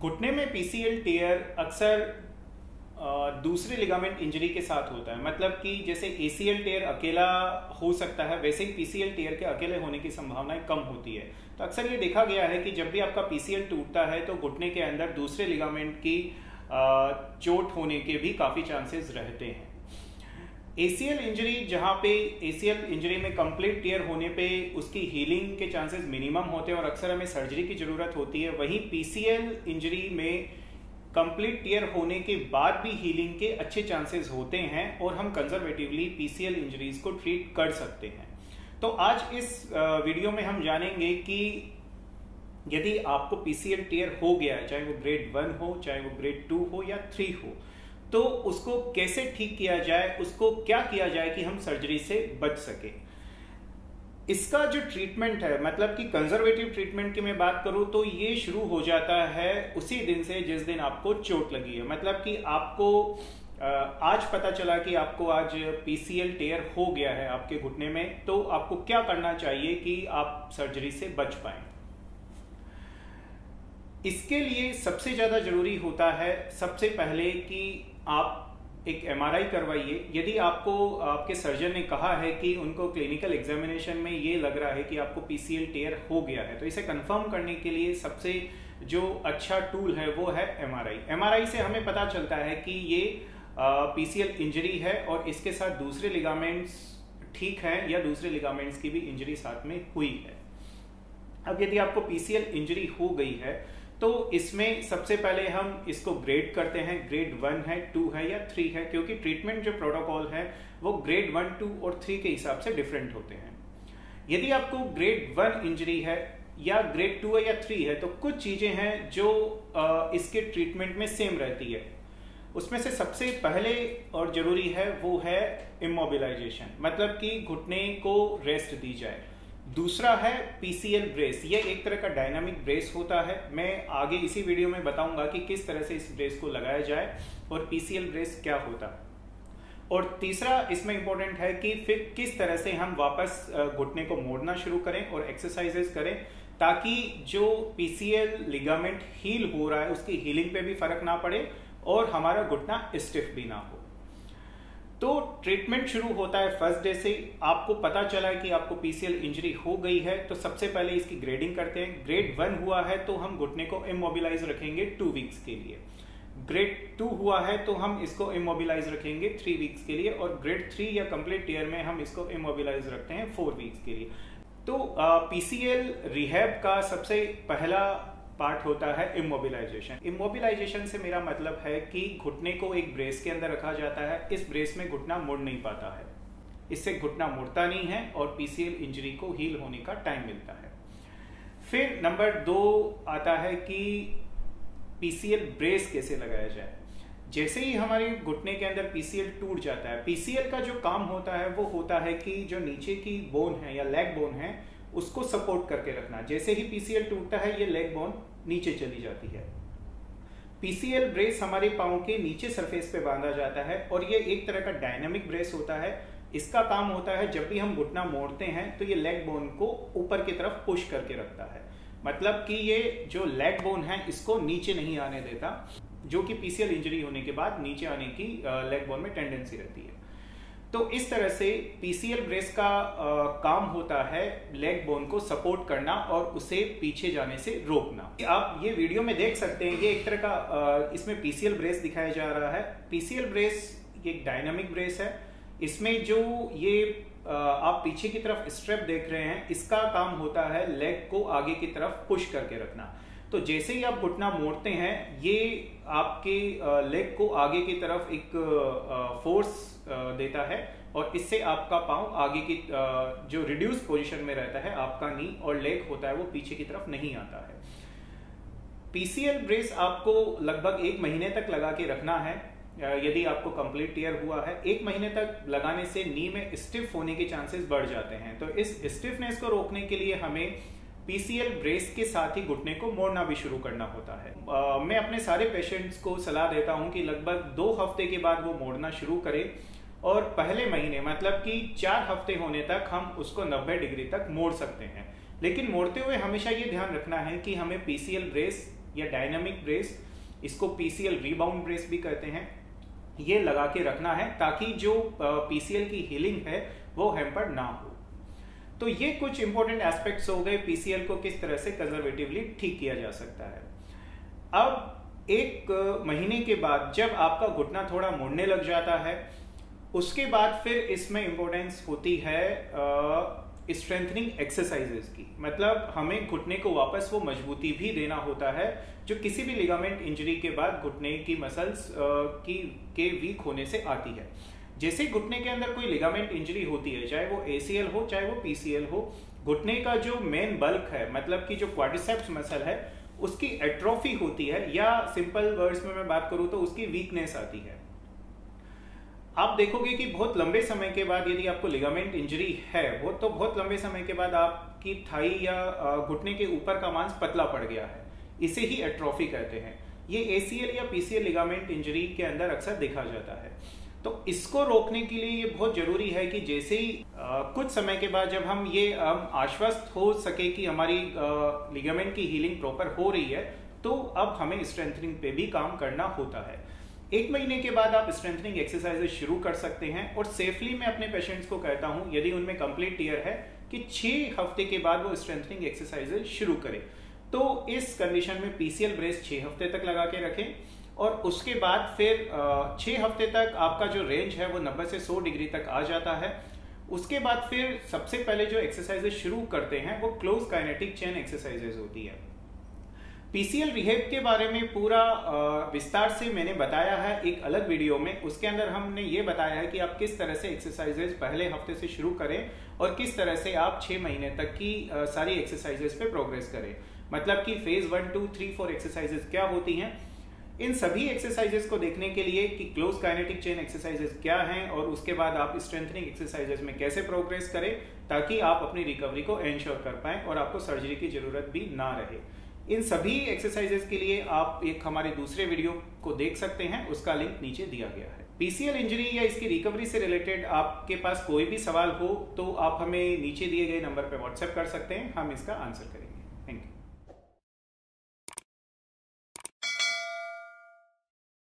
घुटने में पीसीएल टेयर अक्सर दूसरे लिगामेंट इंजरी के साथ होता है। मतलब कि जैसे एसीएल टेयर अकेला हो सकता है, वैसे ही पीसीएल टेयर के अकेले होने की संभावनाएँ कम होती है। तो अक्सर ये देखा गया है कि जब भी आपका पीसीएल टूटता है तो घुटने के अंदर दूसरे लिगामेंट की चोट होने के भी काफ़ी चांसेस रहते हैं। एसीएल इंजरी जहाँ पे एसीएल इंजरी में कंप्लीट टीयर होने पे उसकी हीलिंग के चांसेस मिनिमम होते हैं और अक्सर हमें सर्जरी की ज़रूरत होती है। वहीं पीसीएल इंजरी में कंप्लीट टीयर होने के बाद भी हीलिंग के अच्छे चांसेस होते हैं और हम कंजर्वेटिवली पीसीएल इंजरीज को ट्रीट कर सकते हैं। तो आज इस वीडियो में हम जानेंगे कि यदि आपको पीसीएल टीयर हो गया है, चाहे वो ग्रेड वन हो, चाहे वो ग्रेड टू हो या थ्री हो तो उसको कैसे ठीक किया जाए, उसको क्या किया जाए कि हम सर्जरी से बच सके? इसका जो ट्रीटमेंट है मतलब कि कंजर्वेटिव ट्रीटमेंट की मैं बात करूँ तो ये शुरू हो जाता है उसी दिन से जिस दिन आपको चोट लगी है। मतलब कि आपको आज पता चला कि आपको आज पीसीएल टेयर हो गया है आपके घुटने में तो आपको क्या करना चाहिए कि आप सर्जरी से बच पाए? इसके लिए सबसे ज़्यादा ज़रूरी होता है सबसे पहले कि आप एक एमआरआई करवाइए। यदि आपको, आपके सर्जन ने कहा है कि उनको क्लिनिकल एग्जामिनेशन में ये लग रहा है कि आपको पीसीएल टेयर हो गया है तो इसे कंफर्म करने के लिए सबसे जो अच्छा टूल है वो है एमआरआई एमआरआई से हमें पता चलता है कि ये पीसीएल इंजरी है और इसके साथ दूसरे लिगामेंट्स ठीक है या दूसरे लिगामेंट्स की भी इंजरी साथ में हुई है। अब यदि आपको पीसीएल इंजरी हो गई है तो इसमें सबसे पहले हम इसको ग्रेड करते हैं। ग्रेड वन है टू है या थ्री है, क्योंकि ट्रीटमेंट जो प्रोटोकॉल है, वो ग्रेड वन टू और थ्री के हिसाब से डिफरेंट होते हैं। यदि आपको ग्रेड वन इंजरी है या ग्रेड टू है या थ्री है तो कुछ चीज़ें हैं जो इसके ट्रीटमेंट में सेम रहती है। उसमें से सबसे पहले और ज़रूरी है, वो है इमोबिलाइजेशन मतलब कि घुटने को रेस्ट दी जाए। दूसरा है पीसीएल ब्रेस ये एक तरह का डायनामिक ब्रेस होता है। मैं आगे इसी वीडियो में बताऊँगा कि किस तरह से इस ब्रेस को लगाया जाए और पीसीएल ब्रेस क्या होता। है और तीसरा इसमें इंपॉर्टेंट है कि फिर किस तरह से हम वापस घुटने को मोड़ना शुरू करें और एक्सरसाइजेस करें ताकि जो पीसीएल लिगामेंट हील हो रहा है, उसकी हीलिंग पे भी फ़र्क ना पड़े और हमारा घुटना स्टिफ भी ना हो। तो ट्रीटमेंट शुरू होता है फ़र्स्ट डे से आपको पता चला है कि आपको पीसीएल इंजरी हो गई है तो सबसे पहले इसकी ग्रेडिंग करते हैं। ग्रेड वन हुआ है तो हम घुटने को इमोबिलाइज रखेंगे टू वीक्स के लिए। ग्रेड टू हुआ है तो हम इसको इमोबिलाइज रखेंगे थ्री वीक्स के लिए और ग्रेड थ्री या कंप्लीट ईयर में हम इसको इमोबिलाइज रखते हैं फोर वीक्स के लिए। तो पीसीएल रिहैब का सबसे पहला पार्ट होता है इमोबिलाइजेशन इमोबिलाइजेशन से मेरा मतलब है कि घुटने को एक ब्रेस के अंदर रखा जाता है, इस ब्रेस में घुटना मुड़ नहीं पाता है। इससे घुटना मुड़ता नहीं है और पीसीएल इंजरी को हील होने का टाइम मिलता है। फिर नंबर दो आता है कि पीसीएल ब्रेस कैसे लगाया जाए। जैसे ही हमारे घुटने के अंदर पीसीएल टूट जाता है पीसीएल का जो काम होता है, वो होता है कि जो नीचे की बोन है या लेग बोन है, उसको सपोर्ट करके रखना। जैसे ही पीसीएल टूटता है, ये लेग बोन नीचे चली जाती है। पीसीएल ब्रेस हमारे पाओ के नीचे सरफेस पे बांधा जाता है और ये एक तरह का डायनामिक ब्रेस होता है। इसका काम होता है जब भी हम घुटना मोड़ते हैं तो ये लेग बोन को ऊपर की तरफ़ पुश करके रखता है। मतलब कि ये जो लेग बोन है, इसको नीचे नहीं आने देता, जो कि पीसीएल इंजरी होने के बाद नीचे आने की लेग बोन में टेंडेंसी रहती है। तो इस तरह से पीसीएल ब्रेस का आ, काम होता है लेग बोन को सपोर्ट करना और उसे पीछे जाने से रोकना। आप ये वीडियो में देख सकते हैं ये एक तरह का आ, इसमें पीसीएल ब्रेस दिखाया जा रहा है। पीसीएल ब्रेस एक डायनामिक ब्रेस है। इसमें जो ये आ, आप पीछे की तरफ़ स्ट्रेप देख रहे हैं इसका काम होता है लेग को आगे की तरफ़ पुश करके रखना। तो जैसे ही आप घुटना मोड़ते हैं ये आपके लेग को आगे की तरफ़ एक फोर्स देता है और इससे आपका पाँव आगे की जो रिड्यूस पोजीशन में रहता है, आपका नी और लेग होता है, वो पीछे की तरफ़ नहीं आता है। पीसीएल ब्रेस आपको लगभग एक महीने तक लगा के रखना है। यदि आपको कंप्लीट टीयर हुआ है, एक महीने तक लगाने से नी में स्टिफ होने के चांसेस बढ़ जाते हैं। तो इस स्टिफनेस को रोकने के लिए हमें पीसीएल ब्रेस के साथ ही घुटने को मोड़ना भी शुरू करना होता है। आ, मैं अपने सारे पेशेंट्स को सलाह देता हूँ कि लगभग दो हफ़्ते के बाद वो मोड़ना शुरू करें और पहले महीने मतलब कि चार हफ़्ते होने तक हम उसको 90 डिग्री तक मोड़ सकते हैं। लेकिन मोड़ते हुए हमेशा ये ध्यान रखना है कि हमें पीसीएल ब्रेस या डायनामिक ब्रेस इसको पीसीएल रिबाउंड ब्रेस भी कहते हैं ये लगा के रखना है ताकि जो पीसीएल की हीलिंग है वो हेम्पर ना हो। तो ये कुछ इंपॉर्टेंट एस्पेक्ट्स हो गए पीसीएल को किस तरह से कंजर्वेटिवली ठीक किया जा सकता है। अब एक महीने के बाद जब आपका घुटना थोड़ा मुड़ने लग जाता है, उसके बाद फिर इसमें इंपॉर्टेंस होती है स्ट्रेंथनिंग एक्सरसाइजेस की। मतलब हमें घुटने को वापस वो मजबूती भी देना होता है, जो किसी भी लिगामेंट इंजरी के बाद घुटने की मसल्स की, के वीक होने से आती है। जैसे घुटने के अंदर कोई लिगामेंट इंजरी होती है, चाहे वो एसीएल हो, चाहे वो पीसीएल हो, घुटने का जो मेन बल्क है मतलब कि जो क्वाड्रिसेप्स मसल है, उसकी एट्रोफी होती है, या सिंपल वर्ड्स में मैं बात करूँ तो उसकी वीकनेस आती है। आप देखोगे कि बहुत लंबे समय के बाद यदि आपको लिगामेंट इंजरी है वो तो बहुत लंबे समय के बाद आपकी थाई या घुटने के ऊपर का मांस पतला पड़ गया है। इसे ही एट्रोफी कहते हैं। ये एसीएल या पीसीएल लिगामेंट इंजरी के अंदर अक्सर देखा जाता है। तो इसको रोकने के लिए ये बहुत ज़रूरी है कि जैसे ही आ, कुछ समय के बाद जब हम ये हम आश्वस्त हो सके कि हमारी लिगामेंट की हीलिंग प्रॉपर हो रही है तो अब हमें स्ट्रेंथनिंग पे भी काम करना होता है। एक महीने के बाद आप स्ट्रेंथनिंग एक्सरसाइजेस शुरू कर सकते हैं और सेफली मैं अपने पेशेंट्स को कहता हूँ यदि उनमें कंप्लीट टीयर है कि छह हफ़्ते के बाद वो स्ट्रेंथनिंग एक्सरसाइजेस शुरू करें। तो इस कंडीशन में पीसीएल ब्रेस छह हफ़्ते तक लगा के रखें। और उसके बाद फिर छह हफ़्ते तक आपका जो रेंज है वो नब्बे से सौ डिग्री तक आ जाता है। उसके बाद फिर सबसे पहले जो एक्सरसाइजेस शुरू करते हैं, वो क्लोज काइनेटिक चेन एक्सरसाइजेस होती है। पीसीएल रिहेब के बारे में पूरा विस्तार से मैंने बताया है एक अलग वीडियो में। उसके अंदर हमने ये बताया है कि आप किस तरह से एक्सरसाइजेज पहले हफ़्ते से शुरू करें और किस तरह से आप छह महीने तक की सारी एक्सरसाइजेज पे प्रोग्रेस करें। मतलब कि phase one two three four exercises क्या होती हैं? इन सभी एक्सरसाइजेस को देखने के लिए कि क्लोज काइनेटिक चेन एक्सरसाइजेस क्या हैं और उसके बाद आप स्ट्रेंथनिंग एक्सरसाइजेस में कैसे प्रोग्रेस करें ताकि आप अपनी रिकवरी को एंश्योर कर पाएँ और आपको सर्जरी की ज़रूरत भी ना रहे। इन सभी एक्सरसाइजेस के लिए आप एक हमारे दूसरे वीडियो को देख सकते हैं, उसका लिंक नीचे दिया गया है। पीसीएल इंजरी या इसकी रिकवरी से रिलेटेड आपके पास कोई भी सवाल हो तो आप हमें नीचे दिए गए नंबर पर व्हाट्सएप कर सकते हैं, हम इसका आंसर करेंगे।